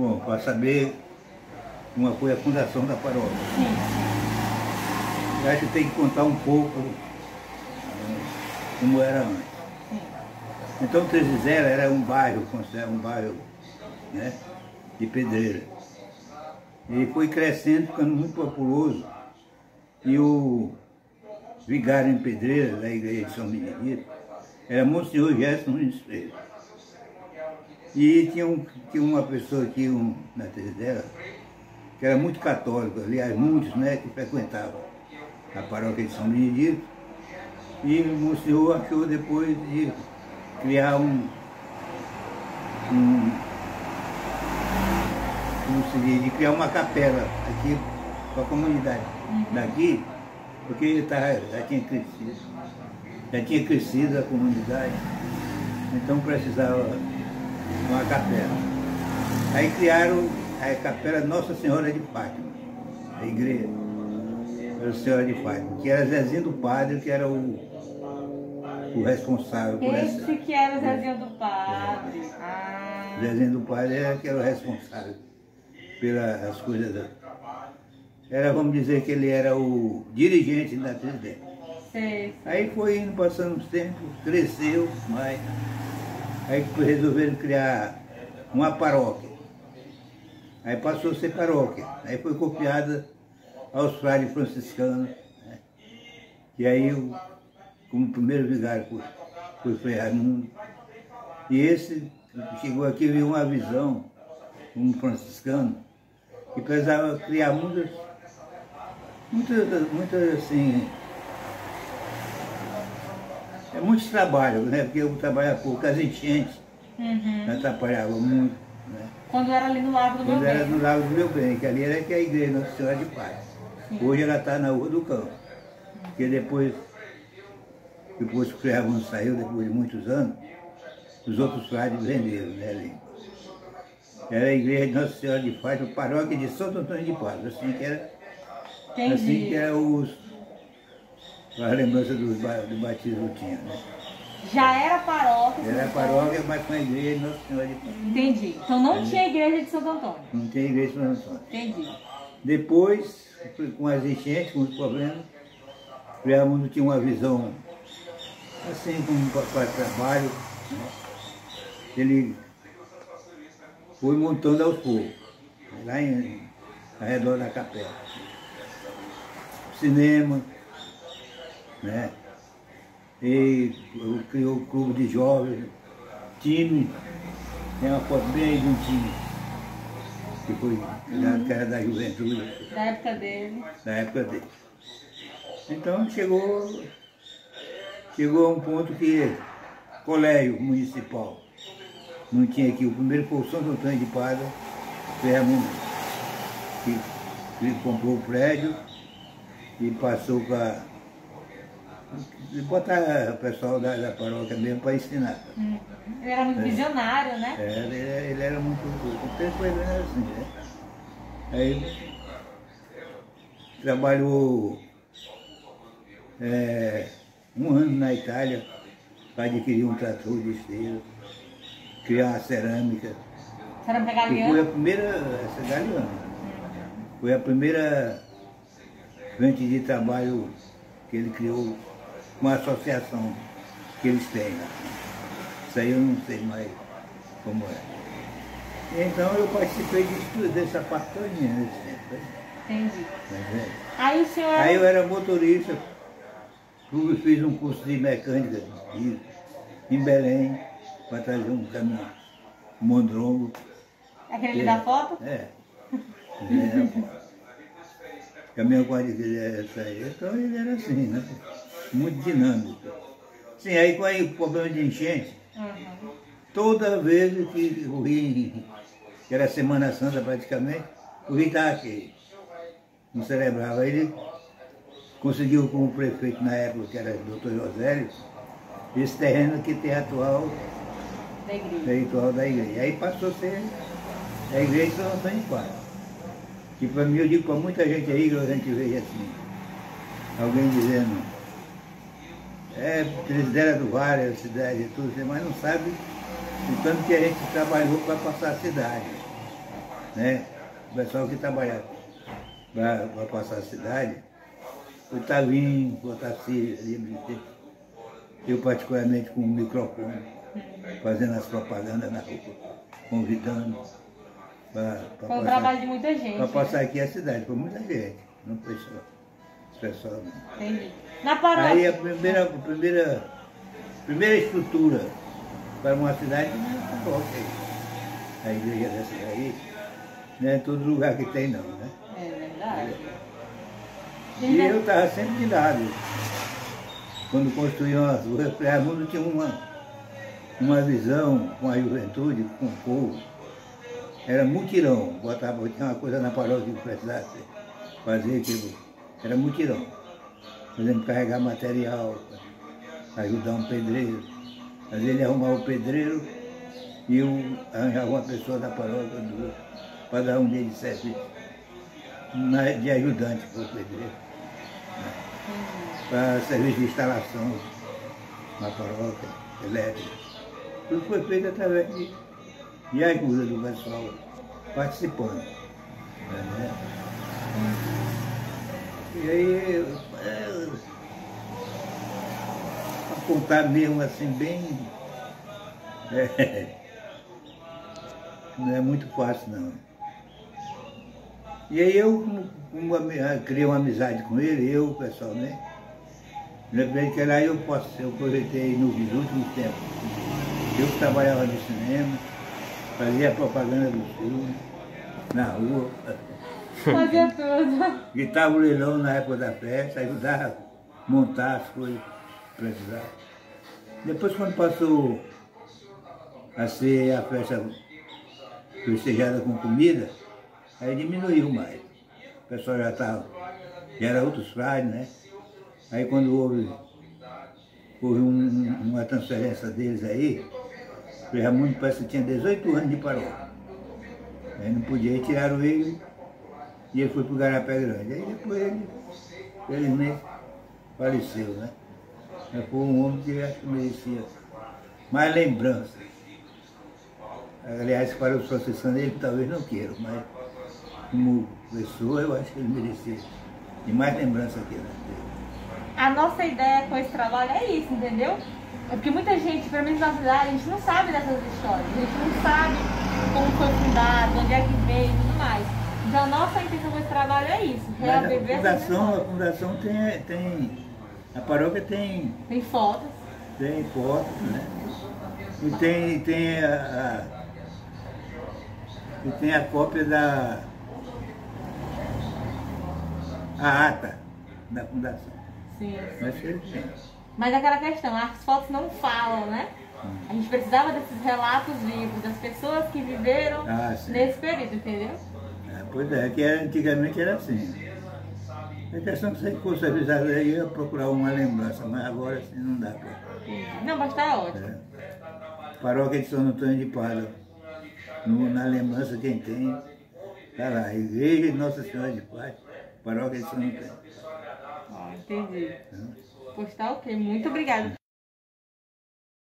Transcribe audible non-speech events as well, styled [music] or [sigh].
Bom, para saber uma foi a fundação da paróquia. Sim. Eu acho que tem que contar um pouco eh, como era antes. Sim. Então Trezizera era um bairro, considerado um bairro né, de pedreira. E foi crescendo, ficando muito populoso. E o vigário em pedreira da igreja de São Benedito era Monsenhor Gerson Nunes Freire. E tinha, um, tinha uma pessoa aqui um, na Trezizera que era muito católico, aliás, muitos né, que frequentavam a paróquia de São Benedito. E o Monsenhor achou depois de criar um, um como se diz, de criar uma capela aqui para a comunidade daqui, porque ele tava, já tinha crescido, já tinha crescido a comunidade, então precisava uma capela. Aí criaram a capela Nossa Senhora de Fátima, a igreja Nossa Senhora de Fátima, que era Zezinho do Padre, que era o o responsável por essa. Esse que era o Zezinho do Padre. Ah. Zezinho do Padre era que era o responsável pelas coisas. Da... Era, vamos dizer que ele era o dirigente da presidência. Aí foi indo, passando os tempos, cresceu mais. Aí resolveram criar uma paróquia. Aí passou a ser paróquia. Aí foi copiada aos frades franciscanos. Né? E aí, o- como primeiro vigário foi, foi Frei Raimundo. E esse chegou aqui e viu uma visão, um franciscano, que precisava criar muitas, muitas, muitas assim, é muitos trabalhos, né? Porque eu trabalhava pouco, as enchentes Uhum. atrapalhavam muito, né? Quando era ali no Lago do Quando Meu era Bem. no Lago do Meu Bem, que ali era que a igreja Nossa Senhora de Paz. Hoje ela está na Rua do Campo. Porque depois, depois que o Frei Raimundo saiu, depois de muitos anos, os outros frades venderam, né, ali. Era a igreja de Nossa Senhora de Paz, a paróquia de Santo Antônio de Paz, assim que era, assim que Entendi. era os, as lembranças dos ba- do batismo tinha, né? Já era paróquia. Era a paróquia, mas com a igreja de Nossa Senhora de Paz. Entendi. Então não tinha igreja de Santo Antônio. Não tem igreja de Santo Antônio. Entendi. Depois, com as enchentes, com os problemas, o Raimundo tinha uma visão assim como para trabalho. né? Ele foi montando aos poucos, lá em, ao redor da capela. Cinema, né? E criou o clube de jovens, time, tem uma foto bem aí de um time, que foi da, que era da juventude Da época dele. na época dele. Então chegou, chegou a um ponto que colégio municipal não tinha aqui. O primeiro foi o Santo Antônio de Pada, Fermo, que ele comprou o prédio e passou para botar o pessoal da, da paróquia mesmo para ensinar. Uhum. Ele era muito visionário, né? É, ele, era- ele era muito. O tempo foi bem assim, né? Aí trabalhou é, um ano na Itália para adquirir um trator de esteira, criar uma cerâmica. Cerâmica Que foi a Galeana. primeira, essa galeana, foi a primeira frente de trabalho que ele criou com a associação que eles têm. lá. Isso aí eu não sei mais como é. Então eu participei de tudo, dessa parte todinha nesse tempo. né? Entendi. Mas, é. Aí o senhor. Aí eu era motorista, fiz um curso de mecânica de- em Belém, para trazer um caminhão, um mondrongo. Aquele ali da foto? É. é. Caminhão com a essa aí. Então ele era assim, né? Muito dinâmico. Sim, aí com aí, o problema de enchente, Uhum. toda vez que o rio, que era Semana Santa praticamente, o rio estava cheio. Não celebrava. Ele conseguiu com o prefeito na época, que era o doutor Josélio, esse terreno que tem atual Da igreja. território da igreja. Aí passou a ser a igreja de São Antônio de Paz. Que para mim, eu digo para muita gente aí, que a gente vê assim, alguém dizendo, é, Presidéria do Vale, a cidade e tudo, mas não sabe o tanto que a gente trabalhou para passar a cidade. né? O pessoal que trabalhava para passar a cidade, o Tavinho, o Otacílio, eu particularmente com o microfone, fazendo as propagandas na rua, convidando para Foi um trabalho de muita gente. Para passar aqui a cidade, foi muita gente, não foi só Entendi. Na paróquia. Aí a primeira, a primeira, primeira estrutura para uma cidade não é a paróquia. A igreja dessa aí, não é todo lugar que tem não, né? É verdade. E eu estava sempre de lado. Quando construíam as ruas, o mundo tinha uma, uma visão com a juventude, com o povo. Era mutirão, botava, tinha uma coisa na paróquia que precisasse fazer, tipo, era mutirão. Por exemplo, carregar material, ajudar um pedreiro. Às vezes ele arrumava o pedreiro e eu arranjava uma pessoa da paróquia para dar um dia de serviço de ajudante para o pedreiro para serviço de instalação na paróquia, elétrica. Tudo foi feito através de, de ajuda do pessoal participando. Né? E aí, é, para contar mesmo assim, bem. [laughs] É, não é muito fácil não. E aí eu uma, criei uma amizade com ele, eu pessoalmente. Lembrei que lá eu, posso, eu aproveitei nos últimos tempos. Eu que trabalhava no cinema, fazia propaganda do filme, na rua. [laughs] Fazia tudo. [laughs] Gritava o leilão na época da festa, ajudava a montar as coisas que. Depois quando passou a ser a festa festejada com comida, Aí diminuiu mais. O pessoal já estava, já era outros frades, né? Aí quando houve, houve um, uma transferência deles aí, o Raimundo parece que tinha 18 anos de paróquia. Aí não podia, aí tiraram ele e ele foi para o Garapé Grande. Aí depois ele, felizmente, faleceu, né? Mas foi um homem que acho que merecia mais lembrança. Aliás, para os processantes ele talvez não queiram, mas como pessoa, eu acho que ele merecia. E mais lembrança aqui, né? A nossa ideia com esse trabalho é isso, entendeu? É porque muita gente, pelo menos na cidade, a gente não sabe dessas histórias. A gente não sabe como foi fundado, onde é que veio e tudo mais. Então a nossa intenção com esse trabalho é isso, reaviver a fundação, a fundação tem, tem. A paróquia tem. Tem fotos. Tem fotos, né? E tem, tem a, a e tem a cópia da a ata da fundação. Sim. Mas ele tem. Mas aquela questão, as fotos não falam, né? A gente precisava desses relatos vivos, das pessoas que viveram Ah, nesse período, entendeu? É, pois é, que era- antigamente era assim. A questão que se fosse avisado aí, ia procurar uma lembrança, mas agora assim não dá para. Não, mas tá ótimo. É. Paróquia de São Antônio de Pádua. No- na lembrança quem tem, tá lá, Igreja de Nossa Senhora de Paz, Paróquia de São Antônio. Ó, entendi. Pois tá ok, muito obrigada.